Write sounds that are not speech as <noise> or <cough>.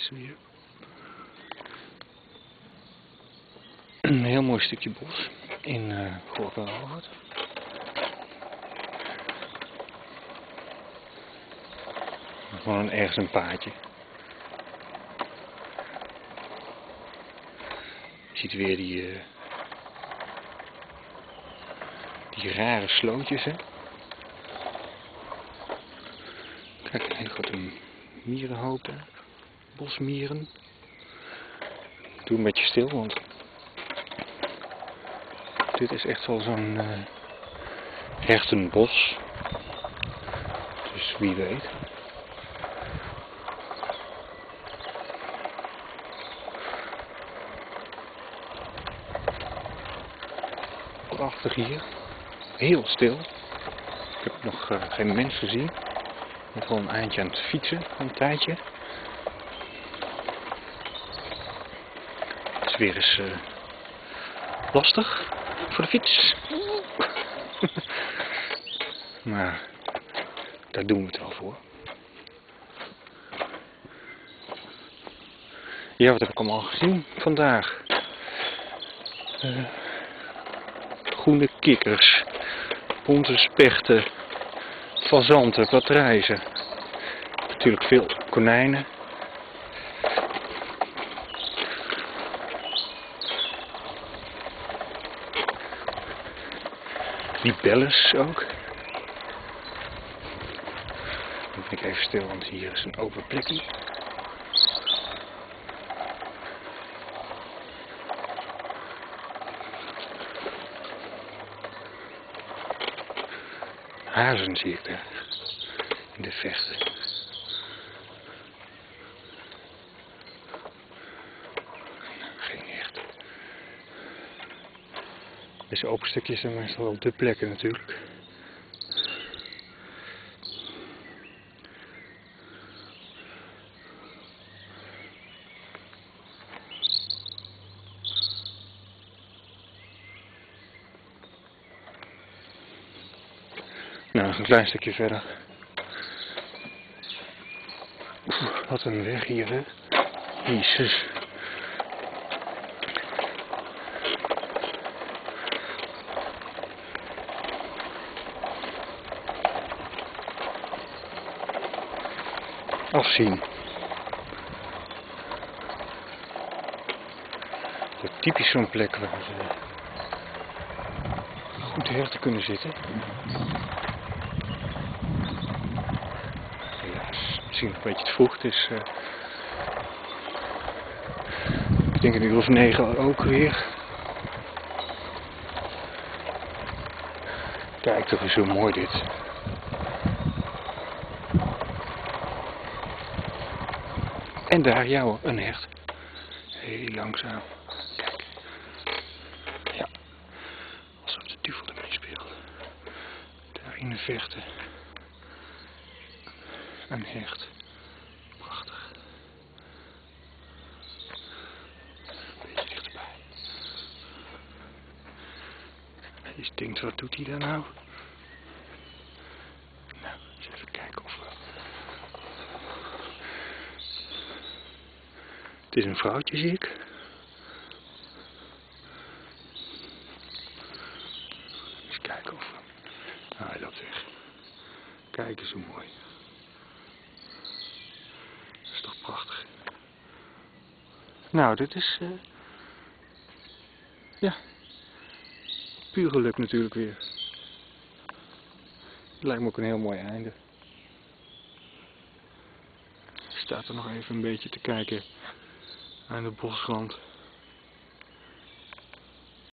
is een heel mooi stukje bos in uh, Gorkenhoofd. Gewoon ergens een paadje. Je ziet weer die, uh, die rare slootjes, hè. Kijk, een hele grote mierenhoop daar. Bosmieren. Doe een beetje stil, want dit is echt wel zo'n uh, hertenbos. Dus wie weet. Prachtig hier. Heel stil. Ik heb nog uh, geen mens gezien. Ik ben gewoon een eindje aan het fietsen, een tijdje. Het is weer eens uh, lastig voor de fiets. <laughs> maar daar doen we het wel voor. Ja, wat heb ik allemaal gezien vandaag? Uh, groene kikkers, bonte spechten, fazanten, patrijzen. Natuurlijk veel konijnen. Libelles ook. Dan ik even stil, want hier is een open plekje. Hazen zie ik daar. In de vechten. Geen echt. Deze open stukjes zijn meestal op de plekken natuurlijk. Nou, een klein stukje verder. Oeh, wat een weg hier, hè. Jezus. Afzien. Typisch zo'n plek waar ze goed herten kunnen zitten. misschien een beetje te vroeg. Is, uh, ik denk een uur of negen ook weer. Kijk toch eens hoe mooi dit. En daar, jou een hert. Heel langzaam. Kijk. Ja. Alsof de duvel ermee speelt. De vechten. Een hecht. Prachtig. Beetje dichterbij. Je denkt, wat doet hij daar? Nou, eens even kijken of we... Het is een vrouwtje, zie ik. Eens kijken of. Nou, hij loopt weg. Kijk eens hoe mooi. prachtig. Nou, dit is... Uh, ja. Puur geluk natuurlijk weer. Het lijkt me ook een heel mooi einde. Ik sta er nog even een beetje te kijken aan de bosrand.